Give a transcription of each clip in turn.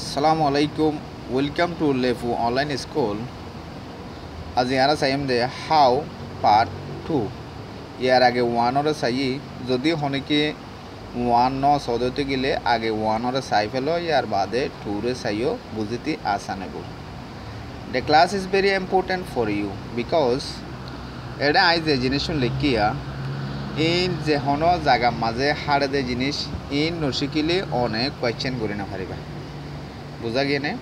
Assalamu alaikum. Welcome to Lefu Online School. আজি ইয়াৰ চাইম দে হাউ পাৰ্ট টু ইয়াৰ আগে ওৱানৰে চাই যদি শনিকি ওৱান ন চৌদতে গেলে আগে ওৱানরে চাই ফেলো ইয়ার বাদে টুরে চাইও বুঝিতে আসানেব the class is very important for you because এটা আই যে জিনিস লিখিয়া ইন যে হন জাগা মাঝে হাড়ে দে জিনিস ইন নশিকিলে অনেক কোয়েশ্চেন করে না পারিবা বুঝা গিয়ে নে।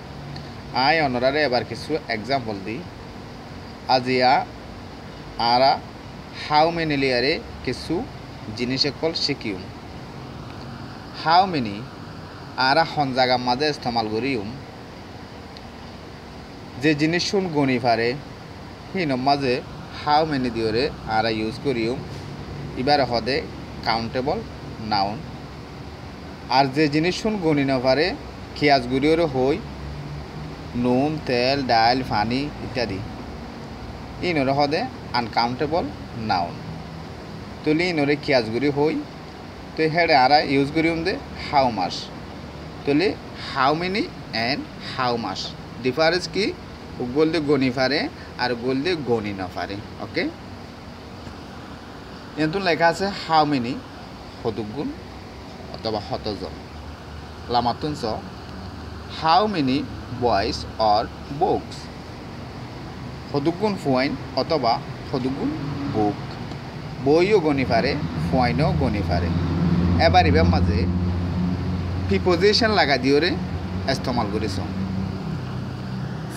আই অনরারে এবার কিছু এক্সাম্পল দিই আজিয়া আরা হাউ মেনি লেয়ারে কিছু জিনিস কল শিকিউম। হাউ মেনি আরা হন জাগা মাঝে ইস্তেমাল করিউম যে জিনিস শুন গণি পারে হিন মাঝে হাউ মেনি দিওরে আরা ইউজ করিউম এবার হদে কাউন্টেবল নাউন আর যে জিনিস শুন গণি না পারে খিয়াজ গুড়িওরে হই নুন, তেল, ডাইল পানি ইত্যাদি। ইনরে হদে আনকাউন্টেবল নাউন তুলি ইনরে খিয়াজগুড়ি হই তো হেডে আরা ইউজ করি দে হাউ মাস তুলি how many and how much difference কি গোল দিয়ে গণি পারে আর গোল দিয়ে গণি না পারে ওকে এতুন লেখা আছে হাউ মেনি সদুগুণ অথবা শতজন লামাতুন চ। How many boys or books সদুগুণ ফুৱাইন অথবা সদুগুণ বুক বইও গণি পারে ফুৱাইনও গণি পারে। এবার এবার মাঝে প্রিপোজিশন লাগা দিওরে ইস্তেমাল করেছ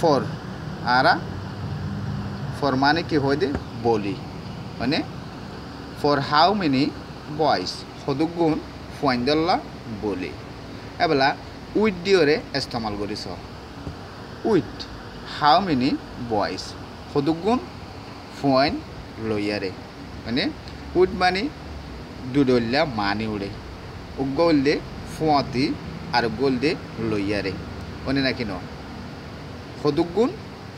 ফর আরা। ফর মানে কি হয় দে? বলি। মানে ফর হাউ মেনি বয়েস সদুগুণ ফুৱাইন্দল্লা বলি। এবেলা উইথ দিওরে ইস্তেমাল করেছ উইথ হাউ মেনি বয়েস সদুগুণ, ফুৱাইন লয়ারে মানে উইথ মানে দুদল্যা মানি উড়ে উগলদে ফুয়াতি আর গলদে লইয়ারে অনে নাকি ন সদুগুণ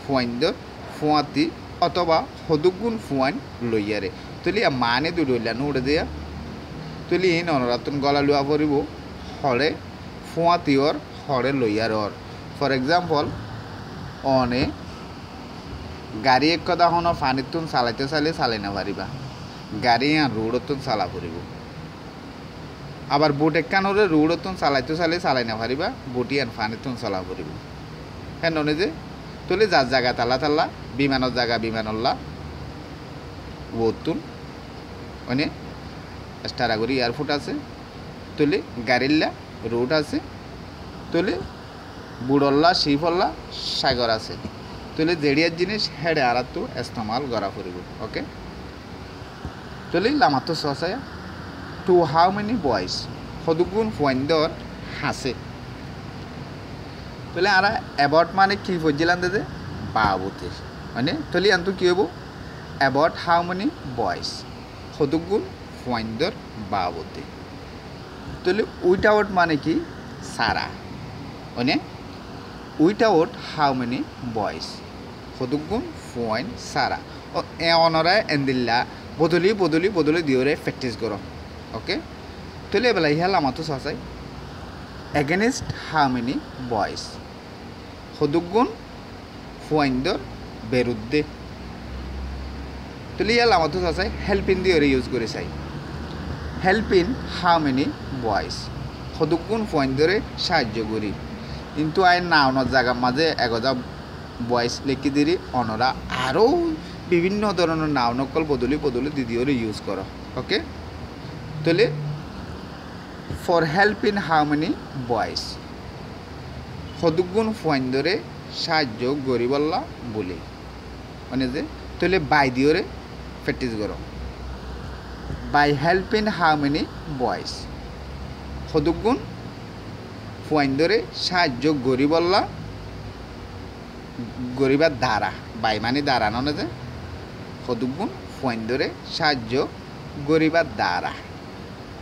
ফুয়াইন্দর ফুয়াতি অথবা সদুগুণ ফুয়াইন লইয়ারে তুলি মানে দুদল্যা নুড়ে দেয়া। তুলি ননরাতন গলা লুয়া পড়ব হরে ফুয়াতিওর হরে লইয়ারর ফর এক্সাম্পল অনে, গাড়ি এক কথা হন পানির তুন চালাইতে চালে চালাই না পারিবা। গাড়ি আর রোডতুন চালা পড়ব আবার বোট একখানরে রোডতুন চালাইতে চালে চালাই না পারিবা, বটি আর পানিতুন চলা পড়ব হ্যাঁ ননে যে, তুলি যার জায়গা তালা তাল্লা বিমানের জায়গা বিমানল্লা বোতুন মানে স্টারাগুড়ি এয়ারপোর্ট আছে, তুলি গাড়িল্লা রোড আছে, তুলি বুড়ল্লা শিফল্লা সাগর আছে। তুলি জেডিয়ার জিনিস হেডে আরাতো ইস্তেমাল করা পড়ব ওকে? তুলি লামাতো সসায়া। To how many boys? সদুগুণ ফুয়াইন্দর হাসে। তুলে আরা অ্যাবাউট মানে কি বুঝছিলাম দে বাবুতে। মানে তুলি আনতো কি হব অ্যাবাউট হাউ মেনি বয়েস? সদুগুণ ফুয়াইন্দর বাবুতে। তুলি উইটাউট মানে কি? সারা। মানে without how many boys সদুগুণ ফুয়াইন সারা। ও, এ অনরা এন্দিল্লা। বদলি বদলি বদলি দিওরে প্র্যাকটিস করো ওকে তাহলে এবেলা ইহা লামাতো সাসাই এগেনিস্ট হাউ মেনি বয়েস সদুগুণ ফুয়াইন্দর বিরুদ্ধে তাহলে ইয়া লামাতো সাসাই হেল্প ইন দিওরে ইউজ করে চাই। Help in how boys. সদুগুণ ফুয়াইন্দরে সাহায্য করি? কিন্তু আই নাওনের জায়গার মাঝে এগজা বয়েস লিখি দিরি, অনরা আরও বিভিন্ন ধরনের নাও নকল বদলি বদলি দিদিওরে ইউজ করো ওকে তাহলে for help in how many boys? সদুগুণ ফুয়াইন্দরে সাহায্য গরিবল্লা বলে। মানে যে, তাহলে বাই দিওরে প্র্যাকটিস করো। By help in how many boys? সদুগুণ ফুয়াইন্দরে সাহায্য গরিবল্লা, গরিবার দ্বারা বাই মানে দ্বারা ননে যে সদুগুণ ফুয়াইন্দরে সাহায্য গরিবার দ্বারা।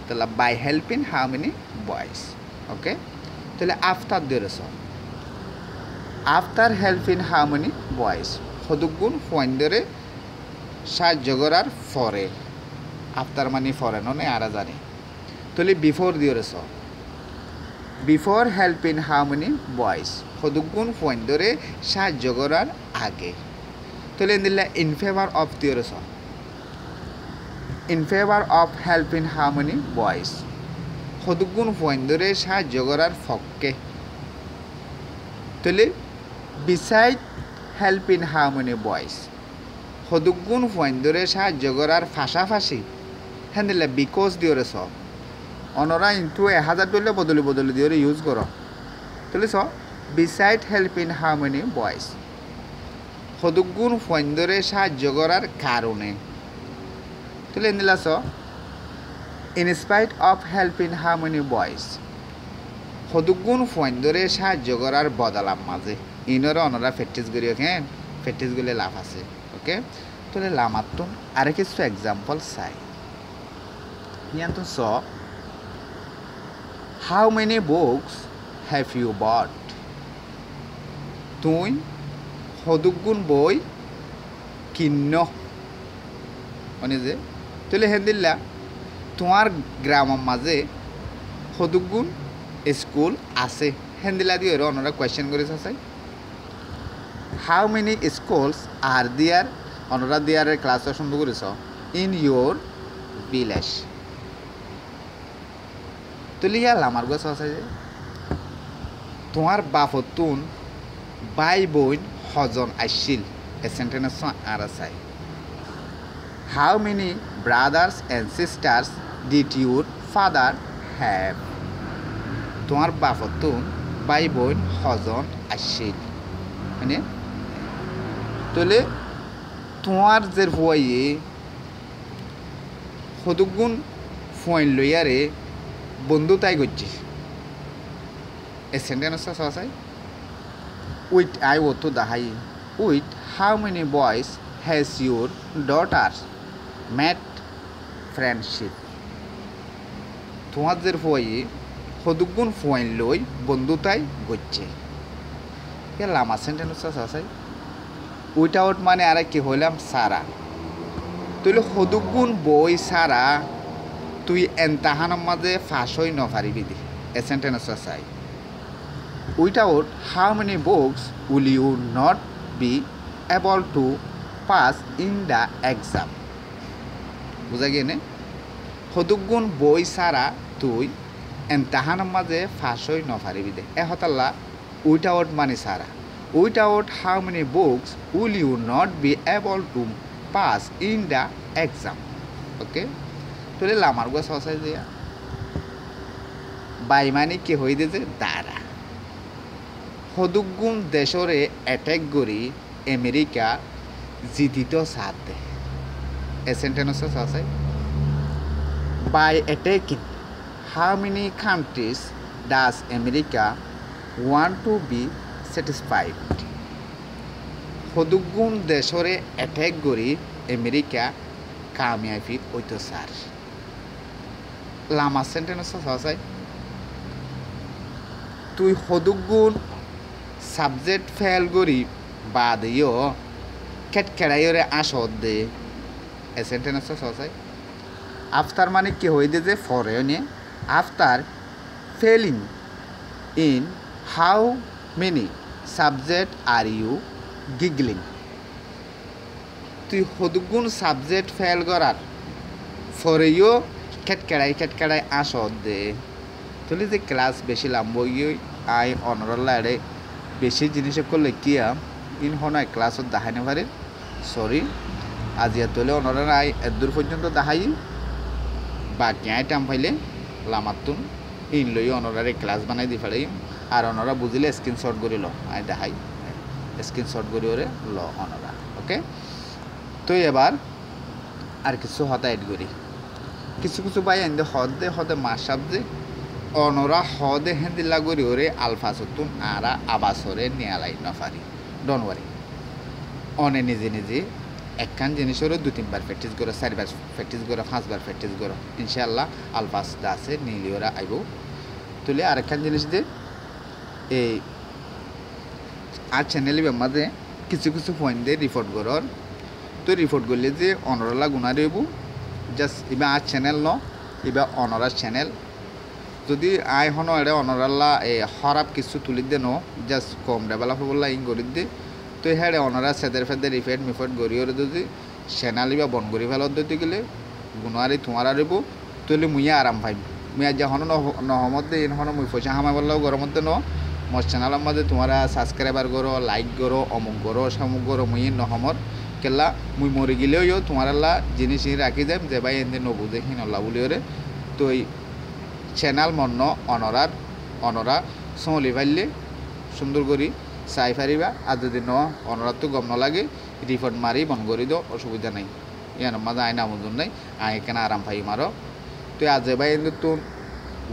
তাহলে by helping how many boys okay তাহলে আফতার দিয়েছ after helping how many boys সদুগুণ ফুয়াইন্দরে সাহায্য করার ফরে আফতার মানে ফরে ননে আরা জানি। তাহলে বিফোর দিয়েছ before helping how many boys সদুগুণ পয়েন্টরে সাহায্য করার আগে তাহলে দিলে in favour of দিওরস in favour of helping how many boys সদুগুণ পয়েন্টরে সাহায্য করার পক্ষে তাহলে beside helping how many boys সদুগুণ পয়েন্টরে সাহায্য করার ফাঁসাফাঁসি হ্যাঁ দিলে বিকজ দিওরস অনরা ইনটু এক হাজার তুললে বদলি বদলি দিয়ে ইউজ কর তুলি চ beside help in how many boys সদুগুণ ফন্দরে সাহায্য করার কারণে তুলে নিলা চ in spite of help in how many boys সদুগুণ ফন্দরে সাহায্য করার বদলাম মাঝে ইনরে অনরা প্র্যাকটিস করি হ্যাঁ প্র্যাকটিস করলে লাভ আছে ওকে তাহলে লামাতুন আর কিছু এক্সাম্পল চাই। ইয়ান্তু চ how many books have you bought তুই সদুগুণ বই কিন্ন মানে যে তুলে হেদিল্লা তোমার গ্রামের মাঝে সদুগুণ স্কুল আছে হেন্দিলা দিয়ে অনরা কোয়েশ্চেন করে চাই হাউ মেনি স্কুলস আর দিয়ার অনরা দিয়ারের ক্লাস সম্ভব করেছ ইন ইয়োর ভিলেজ তুলিয়া লামার গছ আছে যে তোমার বাপতুন বাই বোন হজন আইছিল এ সেন্টেন্স আর আসাই how many brothers and sisters did your father have তোমার বাপতুন বাই বোন হজন আইছিল মানে তাহলে তোমার যে ফুয়াইয়ে সদুগুণ ফুয়াইন লইয়ারে বন্ধু তাই করছি এ সেন্টেন্স আছে উইথ আই ও তো দাহাই। With how many boys has your daughter made friendship. তোমাদের ফুয়াই সদুগুণ ফুয়াইন লই বন্ধুতাই গচ্ছে এ লামা সেন্টেন্স উইথ আউট মানে আর কি হইলাম সারা। তুই সদুগুণ বই সারা তুই এনতাহানৰ মাজে ফাঁচ হৈ নপাৰিবি দে। এ চেণ্টেন্স চাই। Without how many books will you not be able to pass in the exam বুজা গিয়েনে সদুগুণ বই চাৰা তুই এনতাহানৰ মাজে ফাঁচ হৈ নপাৰিবি দে এ হতাল্লা উইথাউট মানে চাৰা without how many books will you not be able to pass in the exam okay তুলে লামার গো সসাই দিয়া। বাইমানি কি হই দে দাঁড়া। সদুগুণ দেশরে এটেক করি, আমেরিকা জিতিত সাথ দে। A sentence সসাই by attacking how many countries does America want to be satisfied সদুগুণ দেশরে এটেক করি, আমেরিকা কামিয়াবি সার লামা সেন্টেন্স আছে তুই সদুগুণ সাবজেক্ট ফেল করি, বাদ ইয় কেটকেড়াইরে আসত দে। এ সেন্টেন্স আছে আফতার মানে কি হয়ে দে যে ফরে নিয়ে after failing in how many subject are you giggling তুই সদুগুণ সাবজেক্ট ফেল করার ফরেও খেটকেড়াই খেটকেড়াই আসত দে। তুলি যে ক্লাস বেশি লাম্ব ইয়ে আই অনরলারে বেশি জিনিস করলে কিয়া ইন হনায় ক্লাসত দেখাই পারে সরি আজিয়া তোলে অনরা আই এদূর পর্যন্ত দেখাই বাকি আই টাম পাইলে লামাতুন ইন লই অনরারে ক্লাস বানাই দি ফেলাই আর অনরা বুঝিলে স্ক্রিনশট করে ল, আই দেখাই স্ক্রিনশট করে ওরে ল অনরা ওকে তো এবার আর কিছু হতা এড করি কিছু কিছু বাই এনে হদে হদে মাসাব যে অনরা হদে হেঁদি লাগরি ওরে আলফা সতুন আরা আবাসরে নিয়ালাই নফারি। Don't worry. অনে নিজে নিজে একখান জিনিসেরও দু তিনবার প্র্যাকটিস করো চারিবার প্র্যাকটিস করো পাঁচবার প্র্যাকটিস করো ইনশাল্লাহ আলফাস আছে নীলি ওরা আইব। তুলে আরেকখান জিনিস দে, এই আর চ্যানেলে মাঝে কিছু কিছু পয়েন্ট দিয়ে রিপোর্ট করর তো রিপোর্ট করলে যে অনরলা গুণা রইব জাস্ট এবার আর চ্যানেল ন এবার অনরার চ্যানেল যদি আই হন এড়ে অনরাল্লা এ খারাপ কিছু তুলি দেন জাস্ট কম ডেভেলপ হবলা ইং করি দি। তো হেড়ে অনরা সেদের ফেদের ইফেট মিফেট গড়িওরে যদি সেনালি বা বন গড়ি ফেলত দিতে গেলে, গুণারি তোমার আরিব। তুলি মুইয়া আরাম পাইম। মুই আজ হন নহমত দে, ইন হন মুই পয়সা হামাই বললেও গরমত দে ন। মোর চ্যানেলের মধ্যে তোমরা সাবস্ক্রাইবার করো লাইক করো অমুক করো সামুক করো মুই নহমত কেলা মুই মরি গেলেও ইও তোমার আল্লাহ জিনিস রাখি যাম যে ভাই এনে নবুজে হিনল্লা বলিওরে তো এই চ্যানেল মন্ন অনরার অনরা চলি পারলে সুন্দর করি চাই পারিবা আর যদি ন অনরার তো গম নলাগে রিফান্ড মারি বন করি দো অসুবিধা নাই। ইয়ান মাঝে আইন আমন্ত্রণ নাই, আই এখানে আরাম পাই মারো তো আজ ভাই তো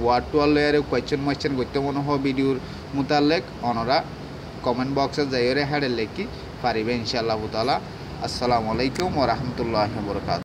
ওয়ার্ড টু লয়ার কোয়েশ্চেন মোয়েশ্চেন করতে মনে হয় ভিডিওর মোতালেক অনরা কমেন্ট বক্সে যাইরে হেডে লেখি পারিবে ইনশাআল্লাহ তালা আসসালামু আলাইকুম ওরহমতুল্লাহ বরকাত